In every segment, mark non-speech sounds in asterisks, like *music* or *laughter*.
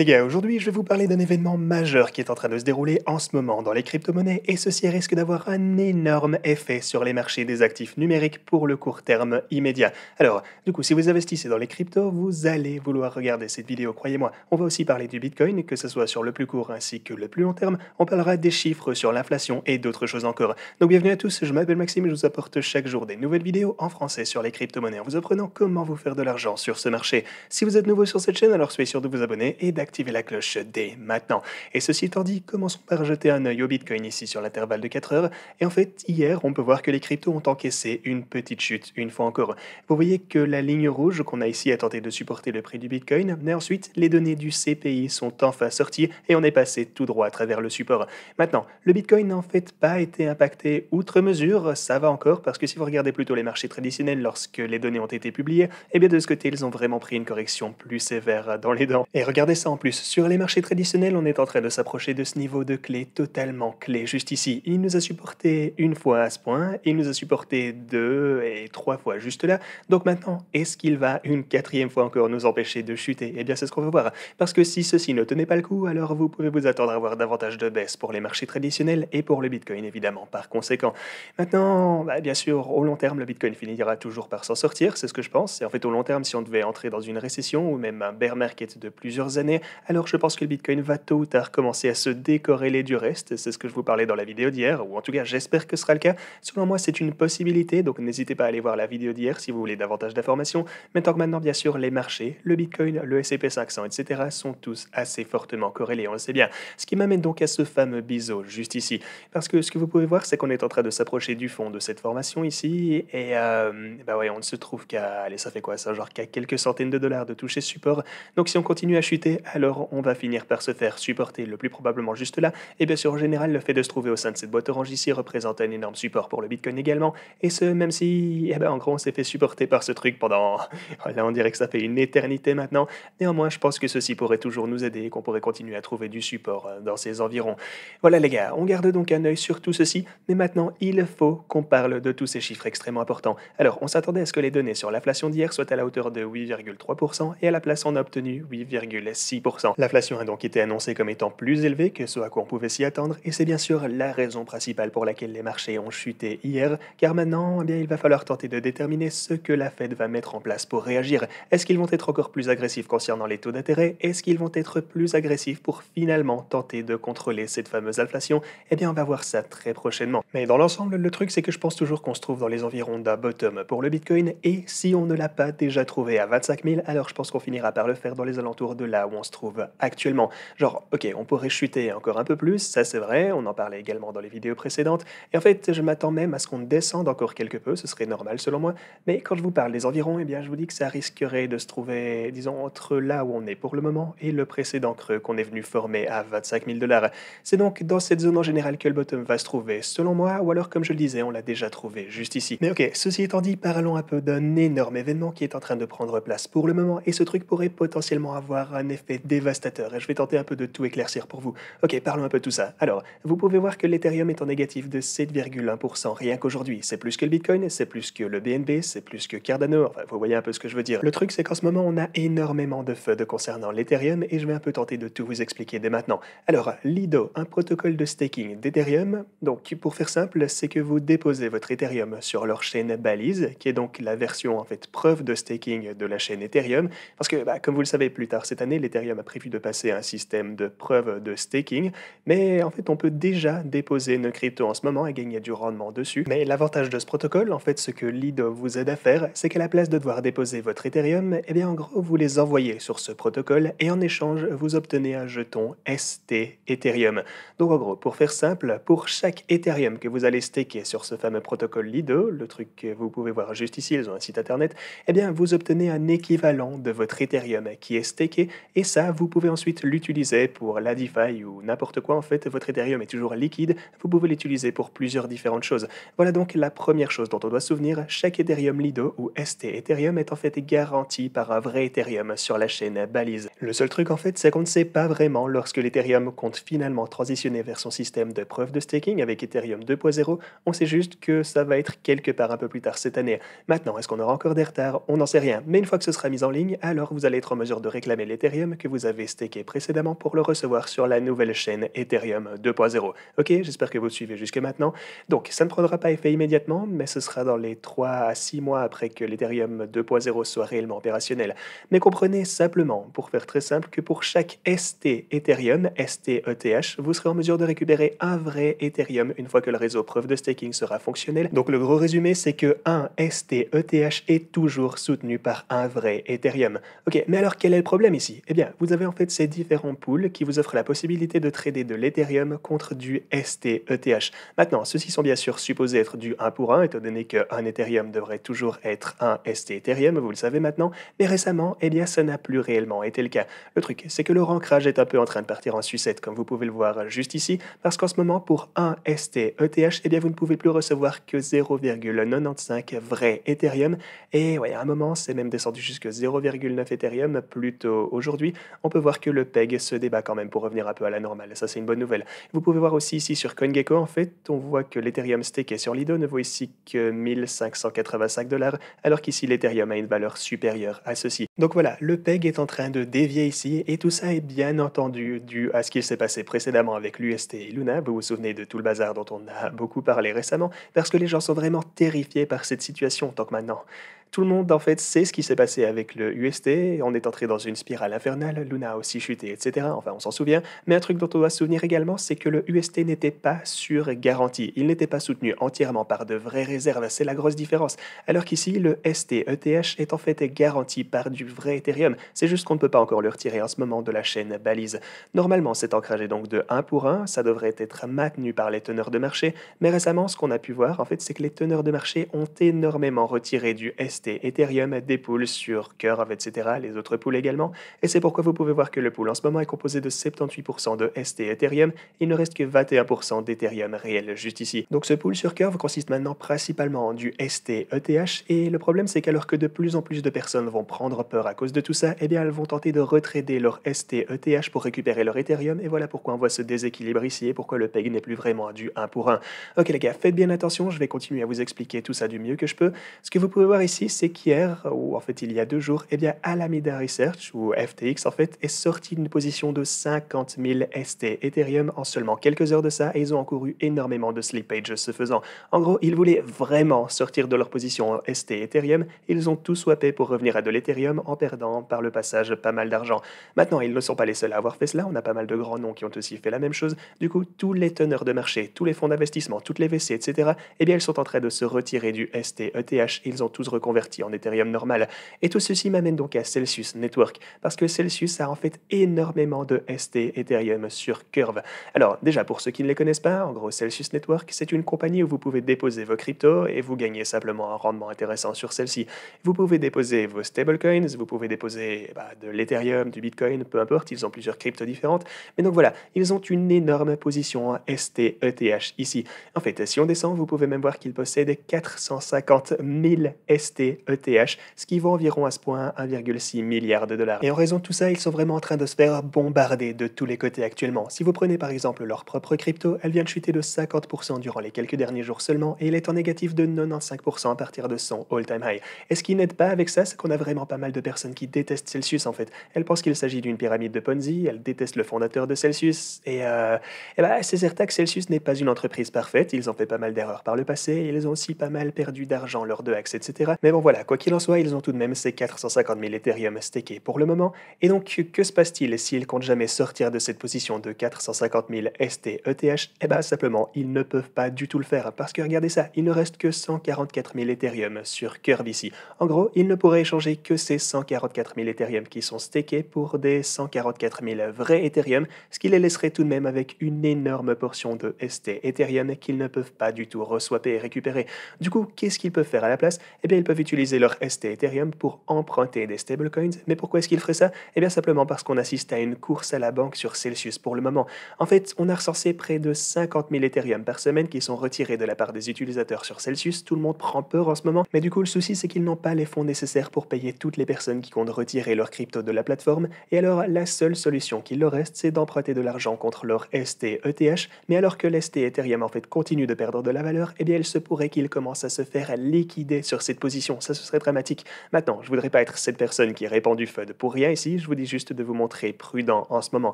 Les gars, aujourd'hui je vais vous parler d'un événement majeur qui est en train de se dérouler en ce moment dans les crypto-monnaies et ceci risque d'avoir un énorme effet sur les marchés des actifs numériques pour le court terme immédiat. Alors, du coup, si vous investissez dans les cryptos, vous allez vouloir regarder cette vidéo, croyez-moi. On va aussi parler du Bitcoin, que ce soit sur le plus court ainsi que le plus long terme. On parlera des chiffres sur l'inflation et d'autres choses encore. Donc bienvenue à tous, je m'appelle Maxime et je vous apporte chaque jour des nouvelles vidéos en français sur les crypto-monnaies en vous apprenant comment vous faire de l'argent sur ce marché. Si vous êtes nouveau sur cette chaîne, alors soyez sûr de vous abonner et d'activer la cloche dès maintenant. Et ceci étant dit, commençons par jeter un œil au Bitcoin ici sur l'intervalle de 4 heures. Et en fait, hier, on peut voir que les cryptos ont encaissé une petite chute, une fois encore. Vous voyez que la ligne rouge qu'on a ici a tenté de supporter le prix du Bitcoin, mais ensuite, les données du CPI sont enfin sorties et on est passé tout droit à travers le support. Maintenant, le Bitcoin n'a en fait pas été impacté outre mesure, ça va encore, parce que si vous regardez plutôt les marchés traditionnels lorsque les données ont été publiées, eh bien de ce côté, ils ont vraiment pris une correction plus sévère dans les dents. Et regardez ça en plus, sur les marchés traditionnels, on est en train de s'approcher de ce niveau de clé totalement clé juste ici. Il nous a supporté une fois à ce point, il nous a supporté deux et trois fois juste là. Donc maintenant, est-ce qu'il va une quatrième fois encore nous empêcher de chuter? Eh bien, c'est ce qu'on veut voir. Parce que si ceci ne tenait pas le coup, alors vous pouvez vous attendre à avoir davantage de baisse pour les marchés traditionnels et pour le Bitcoin évidemment par conséquent. Maintenant, bah, bien sûr, au long terme, le Bitcoin finira toujours par s'en sortir, c'est ce que je pense. Et en fait, au long terme, si on devait entrer dans une récession ou même un bear market de plusieurs années, alors je pense que le Bitcoin va tôt ou tard commencer à se décorréler du reste. C'est ce que je vous parlais dans la vidéo d'hier, ou en tout cas j'espère que ce sera le cas. Selon moi, c'est une possibilité, donc n'hésitez pas à aller voir la vidéo d'hier si vous voulez davantage d'informations. Mais que maintenant, bien sûr, les marchés, le Bitcoin, le S&P 500, etc. sont tous assez fortement corrélés, on le sait bien. Ce qui m'amène donc à ce fameux biseau juste ici. Parce que ce que vous pouvez voir, c'est qu'on est en train de s'approcher du fond de cette formation ici, et euh, bah ouais, on ne se trouve qu'à, allez, ça fait quoi ça, genre qu'à quelques centaines de dollars de toucher support. Donc si on continue à chuter, alors on va finir par se faire supporter le plus probablement juste là. Et bien sûr, en général, le fait de se trouver au sein de cette boîte orange ici représente un énorme support pour le Bitcoin également. Et ce, même si, eh ben, en gros, on s'est fait supporter par ce truc pendant, *laughs* là, on dirait que ça fait une éternité maintenant. Néanmoins, je pense que ceci pourrait toujours nous aider et qu'on pourrait continuer à trouver du support euh, dans ces environs. Voilà les gars, on garde donc un œil sur tout ceci, mais maintenant, il faut qu'on parle de tous ces chiffres extrêmement importants. Alors, on s'attendait à ce que les données sur l'inflation d'hier soient à la hauteur de 8,3% et à la place, on a obtenu 8,6%. L'inflation a donc été annoncée comme étant plus élevée que ce à quoi on pouvait s'y attendre, et c'est bien sûr la raison principale pour laquelle les marchés ont chuté hier, car maintenant, eh bien, il va falloir tenter de déterminer ce que la Fed va mettre en place pour réagir. Est-ce qu'ils vont être encore plus agressifs concernant les taux d'intérêt? Est-ce qu'ils vont être plus agressifs pour finalement tenter de contrôler cette fameuse inflation? Eh bien, on va voir ça très prochainement. Mais dans l'ensemble, le truc, c'est que je pense toujours qu'on se trouve dans les environs d'un bottom pour le Bitcoin, et si on ne l'a pas déjà trouvé à 25 000, alors je pense qu'on finira par le faire dans les alentours de là où on se trouve actuellement. Genre, ok, on pourrait chuter encore un peu plus, ça c'est vrai, on en parlait également dans les vidéos précédentes, et en fait, je m'attends même à ce qu'on descende encore quelque peu, ce serait normal selon moi, mais quand je vous parle des environs, eh bien, je vous dis que ça risquerait de se trouver, disons, entre là où on est pour le moment et le précédent creux qu'on est venu former à 25 000 dollars. C'est donc dans cette zone en général que le bottom va se trouver, selon moi, ou alors, comme je le disais, on l'a déjà trouvé juste ici. Mais ok, ceci étant dit, parlons un peu d'un énorme événement qui est en train de prendre place pour le moment, et ce truc pourrait potentiellement avoir un effet dévastateur, et je vais tenter un peu de tout éclaircir pour vous. Ok, parlons un peu de tout ça. Alors, vous pouvez voir que l'Ethereum est en négatif de 7,1% rien qu'aujourd'hui. C'est plus que le Bitcoin, c'est plus que le BNB, c'est plus que Cardano, enfin, vous voyez un peu ce que je veux dire. Le truc, c'est qu'en ce moment, on a énormément de FUD concernant l'Ethereum, et je vais un peu tenter de tout vous expliquer dès maintenant. Alors, Lido, un protocole de staking d'Ethereum, donc pour faire simple, c'est que vous déposez votre Ethereum sur leur chaîne Balise, qui est donc la version en fait preuve de staking de la chaîne Ethereum, parce que bah, comme vous le savez plus tard cette année, l'Ethereum a prévu de passer à un système de preuve de staking, mais en fait on peut déjà déposer nos cryptos en ce moment et gagner du rendement dessus. Mais l'avantage de ce protocole, en fait ce que Lido vous aide à faire, c'est qu'à la place de devoir déposer votre Ethereum, eh bien en gros vous les envoyez sur ce protocole et en échange vous obtenez un jeton ST Ethereum. Donc en gros, pour faire simple, pour chaque Ethereum que vous allez staker sur ce fameux protocole Lido, le truc que vous pouvez voir juste ici, ils ont un site internet, eh bien vous obtenez un équivalent de votre Ethereum qui est staké et ça vous pouvez ensuite l'utiliser pour la DeFi ou n'importe quoi en fait, votre Ethereum est toujours liquide, vous pouvez l'utiliser pour plusieurs différentes choses. Voilà donc la première chose dont on doit se souvenir, chaque Ethereum Lido ou ST Ethereum est en fait garanti par un vrai Ethereum sur la chaîne Balise. Le seul truc en fait, c'est qu'on ne sait pas vraiment lorsque l'Ethereum compte finalement transitionner vers son système de preuve de staking avec Ethereum 2.0, on sait juste que ça va être quelque part un peu plus tard cette année. Maintenant, est-ce qu'on aura encore des retards? On n'en sait rien. Mais une fois que ce sera mis en ligne, alors vous allez être en mesure de réclamer l'Ethereum que vous avez staké précédemment pour le recevoir sur la nouvelle chaîne Ethereum 2.0. Ok, j'espère que vous suivez jusque maintenant. Donc, ça ne prendra pas effet immédiatement, mais ce sera dans les 3 à 6 mois après que l'Ethereum 2.0 soit réellement opérationnel. Mais comprenez simplement, pour faire très simple, que pour chaque ST Ethereum, STETH, vous serez en mesure de récupérer un vrai Ethereum une fois que le réseau preuve de staking sera fonctionnel. Donc, le gros résumé, c'est que un STETH est toujours soutenu par un vrai Ethereum. Ok, mais alors quel est le problème ici? Eh bien, vous avez en fait ces différents pools qui vous offrent la possibilité de trader de l'Ethereum contre du STETH. Maintenant, ceux-ci sont bien sûr supposés être du 1 pour 1, étant donné qu'un Ethereum devrait toujours être un ST Ethereum, vous le savez maintenant, mais récemment, eh bien, ça n'a plus réellement été le cas. Le truc, c'est que le ancrage est un peu en train de partir en sucette, comme vous pouvez le voir juste ici, parce qu'en ce moment, pour un STETH, eh bien, vous ne pouvez plus recevoir que 0,95 vrai Ethereum, et ouais, à un moment, c'est même descendu jusqu'à 0,9 Ethereum plus tôt aujourd'hui. On peut voir que le PEG se débat quand même pour revenir un peu à la normale, ça c'est une bonne nouvelle. Vous pouvez voir aussi ici sur CoinGecko, en fait, on voit que l'Ethereum staké sur Lido ne vaut ici que 1585 dollars, alors qu'ici l'Ethereum a une valeur supérieure à ceci. Donc voilà, le PEG est en train de dévier ici, et tout ça est bien entendu dû à ce qu'il s'est passé précédemment avec l'UST et Luna. Vous vous souvenez de tout le bazar dont on a beaucoup parlé récemment, parce que les gens sont vraiment terrifiés par cette situation. Donc maintenant, tout le monde, en fait, sait ce qui s'est passé avec le UST. On est entré dans une spirale infernale. Luna a aussi chuté, etc. Enfin, on s'en souvient. Mais un truc dont on doit se souvenir également, c'est que le UST n'était pas sur garantie. Il n'était pas soutenu entièrement par de vraies réserves. C'est la grosse différence. Alors qu'ici, le STETH est en fait garanti par du vrai Ethereum. C'est juste qu'on ne peut pas encore le retirer en ce moment de la chaîne balise. Normalement, cet ancrage est donc de 1 pour 1. Ça devrait être maintenu par les teneurs de marché. Mais récemment, ce qu'on a pu voir, en fait, c'est que les teneurs de marché ont énormément retiré du ST Ethereum, des pools sur Curve, etc., les autres pools également. Et c'est pourquoi vous pouvez voir que le pool en ce moment est composé de 78% de ST Ethereum. Il ne reste que 21% d'Ethereum réel juste ici. Donc ce pool sur Curve consiste maintenant principalement en du ST ETH. Et le problème, c'est qu'alors que de plus en plus de personnes vont prendre peur à cause de tout ça, eh bien elles vont tenter de retrader leur ST ETH pour récupérer leur Ethereum. Et voilà pourquoi on voit ce déséquilibre ici et pourquoi le PEG n'est plus vraiment du 1 pour 1. Ok les gars, faites bien attention, je vais continuer à vous expliquer tout ça du mieux que je peux. Ce que vous pouvez voir ici, c'est qu'hier, ou en fait il y a deux jours, eh bien Alameda Research, ou FTX en fait, est sorti d'une position de 50 000 ST Ethereum en seulement quelques heures de ça, et ils ont encouru énormément de slippage ce faisant. En gros, ils voulaient vraiment sortir de leur position ST Ethereum, ils ont tout swappé pour revenir à de l'Ethereum en perdant par le passage pas mal d'argent. Maintenant, ils ne sont pas les seuls à avoir fait cela, on a pas mal de grands noms qui ont aussi fait la même chose. Du coup, tous les teneurs de marché, tous les fonds d'investissement, toutes les VC, etc., eh bien ils sont en train de se retirer du ST ETH, ils ont tous reconverti en Ethereum normal. Et tout ceci m'amène donc à Celsius Network, parce que Celsius a en fait énormément de ST Ethereum sur Curve. Alors déjà, pour ceux qui ne les connaissent pas, en gros, Celsius Network, c'est une compagnie où vous pouvez déposer vos cryptos et vous gagnez simplement un rendement intéressant sur celle-ci. Vous pouvez déposer vos stablecoins, vous pouvez déposer bah, de l'Ethereum, du Bitcoin, peu importe, ils ont plusieurs cryptos différentes. Mais donc voilà, ils ont une énorme position en ST ETH ici. En fait, si on descend, vous pouvez même voir qu'ils possèdent 450 000 ST ETH, ce qui vaut environ à ce point 1,6 milliard de dollars. Et en raison de tout ça, ils sont vraiment en train de se faire bombarder de tous les côtés actuellement. Si vous prenez par exemple leur propre crypto, elle vient de chuter de 50% durant les quelques derniers jours seulement, et elle est en négatif de 95% à partir de son all-time high. Et ce qui n'aide pas avec ça, c'est qu'on a vraiment pas mal de personnes qui détestent Celsius en fait. Elles pensent qu'il s'agit d'une pyramide de Ponzi, elles détestent le fondateur de Celsius, et, euh, et bah, c'est certain que Celsius n'est pas une entreprise parfaite, ils ont fait pas mal d'erreurs par le passé, ils ont aussi pas mal perdu d'argent lors de hacks, etc. bon voilà, quoi qu'il en soit, ils ont tout de même ces 450 000 Ethereum stakés pour le moment. Et donc, que se passe-t-il s'ils comptent jamais sortir de cette position de 450 000 ST ETH Eh bien, simplement, ils ne peuvent pas du tout le faire. Parce que regardez ça, il ne reste que 144 000 Ethereum sur Curve ici. En gros, ils ne pourraient échanger que ces 144 000 Ethereum qui sont stakés pour des 144 000 vrais Ethereum, ce qui les laisserait tout de même avec une énorme portion de ST Ethereum qu'ils ne peuvent pas du tout reswapper et récupérer. Du coup, qu'est-ce qu'ils peuvent faire à la place? Eh bien, ils peuvent utiliser leur ST Ethereum pour emprunter des stablecoins. Mais pourquoi est-ce qu'ils feraient ça? Eh bien, simplement parce qu'on assiste à une course à la banque sur Celsius pour le moment. En fait, on a recensé près de 50 000 Ethereum par semaine qui sont retirés de la part des utilisateurs sur Celsius. Tout le monde prend peur en ce moment. Mais du coup, le souci, c'est qu'ils n'ont pas les fonds nécessaires pour payer toutes les personnes qui comptent retirer leur crypto de la plateforme. Et alors, la seule solution qu'il leur reste, c'est d'emprunter de l'argent contre leur ST ETH. Mais alors que l'ST Ethereum en fait continue de perdre de la valeur, eh bien, il se pourrait qu'ils commencent à se faire liquider sur cette position ça ce serait dramatique. Maintenant, je voudrais pas être cette personne qui répand du FUD pour rien ici, je vous dis juste de vous montrer prudent en ce moment.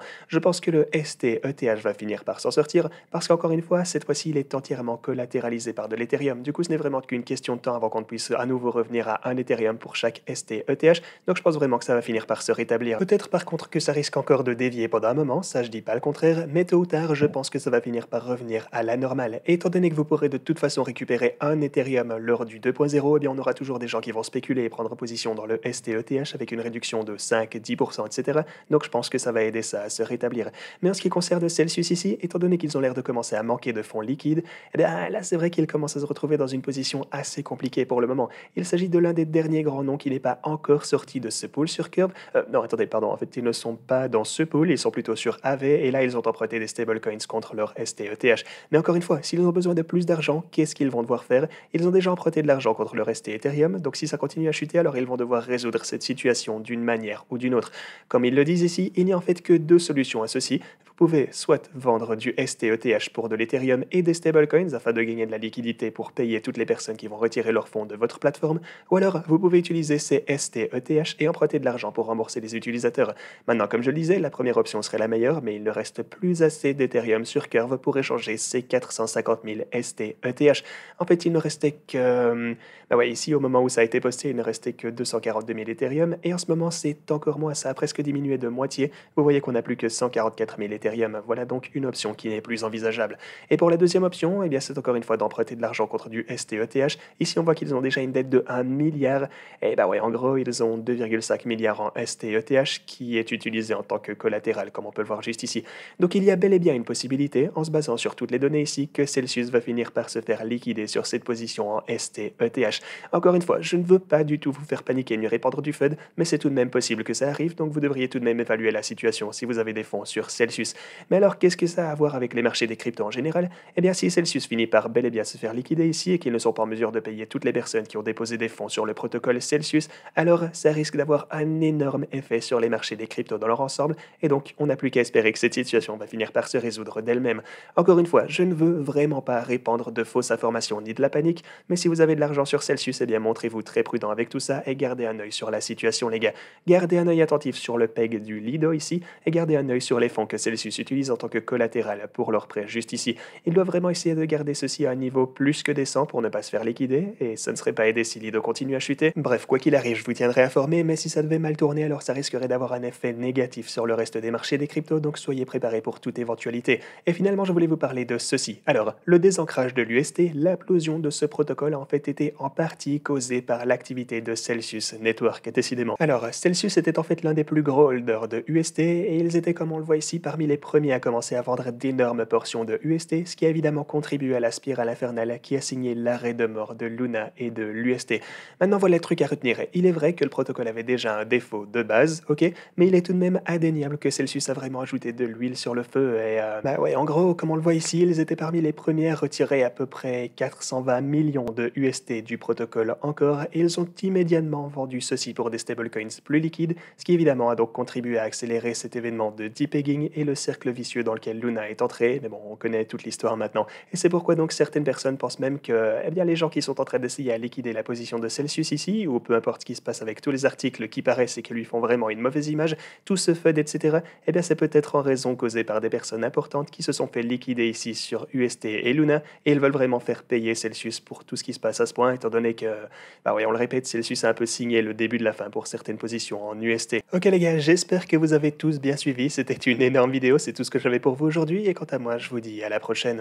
Je pense que le STETH va finir par s'en sortir, parce qu'encore une fois, cette fois-ci, il est entièrement collatéralisé par de l'Ethereum. Du coup, ce n'est vraiment qu'une question de temps avant qu'on puisse à nouveau revenir à un Ethereum pour chaque STETH, donc je pense vraiment que ça va finir par se rétablir. Peut-être par contre que ça risque encore de dévier pendant un moment, ça je dis pas le contraire, mais tôt ou tard, je pense que ça va finir par revenir à la normale. étant donné que vous pourrez de toute façon récupérer un Ethereum lors du 2.0, eh bien on aura toujours des gens qui vont spéculer et prendre position dans le STETH avec une réduction de 5, 10%, etc. Donc je pense que ça va aider ça à se rétablir. Mais en ce qui concerne Celsius ici, étant donné qu'ils ont l'air de commencer à manquer de fonds liquides, eh bien là c'est vrai qu'ils commencent à se retrouver dans une position assez compliquée pour le moment. Il s'agit de l'un des derniers grands noms qui n'est pas encore sorti de ce pool sur Curve. Euh, non, attendez, pardon, en fait ils ne sont pas dans ce pool, ils sont plutôt sur AV et là ils ont emprunté des stablecoins contre leur STETH. Mais encore une fois, s'ils ont besoin de plus d'argent, qu'est-ce qu'ils vont devoir faire? Ils ont déjà emprunté de l'argent contre leur ST Donc si ça continue à chuter, alors ils vont devoir résoudre cette situation d'une manière ou d'une autre. Comme ils le disent ici, il n'y a en fait que deux solutions à ceci. Vous pouvez soit vendre du STETH pour de l'Ethereum et des stablecoins afin de gagner de la liquidité pour payer toutes les personnes qui vont retirer leurs fonds de votre plateforme, ou alors vous pouvez utiliser ces STETH et emprunter de l'argent pour rembourser les utilisateurs. Maintenant, comme je le disais, la première option serait la meilleure, mais il ne reste plus assez d'Ethereum sur Curve pour échanger ces 450 000 STETH. En fait, il ne restait que... Bah ouais, ici, au moment où ça a été posté, il ne restait que 242 000 Ethereum, et en ce moment, c'est encore moins, ça a presque diminué de moitié. Vous voyez qu'on n'a plus que 144 000 Ethereum. Voilà donc une option qui n'est plus envisageable. Et pour la deuxième option, eh bien, c'est encore une fois d'emprunter de l'argent contre du STETH. Ici, on voit qu'ils ont déjà une dette de 1 milliard. Et bah ouais, en gros, ils ont 2,5 milliards en STETH qui est utilisé en tant que collatéral, comme on peut le voir juste ici. Donc il y a bel et bien une possibilité, en se basant sur toutes les données ici, que Celsius va finir par se faire liquider sur cette position en STETH. Encore une fois, je ne veux pas du tout vous faire paniquer ni répandre du FUD, mais c'est tout de même possible que ça arrive, donc vous devriez tout de même évaluer la situation si vous avez des fonds sur Celsius. Mais alors, qu'est-ce que ça a à voir avec les marchés des cryptos en général? Eh bien, si Celsius finit par bel et bien se faire liquider ici et qu'ils ne sont pas en mesure de payer toutes les personnes qui ont déposé des fonds sur le protocole Celsius, alors ça risque d'avoir un énorme effet sur les marchés des cryptos dans leur ensemble, et donc on n'a plus qu'à espérer que cette situation va finir par se résoudre d'elle-même. Encore une fois, je ne veux vraiment pas répandre de fausses informations ni de la panique, mais si vous avez de l'argent sur Celsius, eh bien montrez-vous très prudent avec tout ça et gardez un œil sur la situation, les gars. Gardez un œil attentif sur le PEG du Lido ici, et gardez un œil sur les fonds que Celsius utilise en tant que collatéral pour leur prêt juste ici. Ils doivent vraiment essayer de garder ceci à un niveau plus que décent pour ne pas se faire liquider, et ça ne serait pas aidé si Lido continue à chuter. Bref, quoi qu'il arrive, je vous tiendrai informé, mais si ça devait mal tourner, alors ça risquerait d'avoir un effet négatif sur le reste des marchés des cryptos, donc soyez préparés pour toute éventualité. Et finalement, je voulais vous parler de ceci. Alors, le désancrage de l'UST, l'implosion de ce protocole a en fait été en partie causée par l'activité de Celsius Network, décidément. Alors, Celsius était en fait l'un des plus gros holders de UST, et ils étaient, comme on le voit ici, parmi les premiers à commencer à vendre d'énormes portions de UST, ce qui a évidemment contribué à la spirale infernale qui a signé l'arrêt de mort de Luna et de l'UST. Maintenant, voilà le truc à retenir. Il est vrai que le protocole avait déjà un défaut de base, ok, mais il est tout de même indéniable que Celsius a vraiment ajouté de l'huile sur le feu. Et euh, bah ouais, en gros, comme on le voit ici, ils étaient parmi les premiers à retirer à peu près 420 millions de UST du protocole encore, et ils ont immédiatement vendu ceci pour des stablecoins plus liquides, ce qui évidemment a donc contribué à accélérer cet événement de depegging et le cercle vicieux dans lequel Luna est entré. Mais bon, on connaît toute l'histoire maintenant. Et c'est pourquoi donc certaines personnes pensent même que eh bien, les gens qui sont en train d'essayer à liquider la position de Celsius ici, ou peu importe ce qui se passe avec tous les articles qui paraissent et qui lui font vraiment une mauvaise image, tout ce FUD, etc., eh bien c'est peut-être en raison causée par des personnes importantes qui se sont fait liquider ici sur UST et Luna, et ils veulent vraiment faire payer Celsius pour tout ce qui se passe à ce point, étant donné que, bah oui, on le répète, Celsius a un peu signé le début de la fin pour certaines positions en UST. Ok les gars, j'espère que vous avez tous bien suivi, c'était une énorme vidéo, c'est tout ce que j'avais pour vous aujourd'hui, et quant à moi, je vous dis à la prochaine.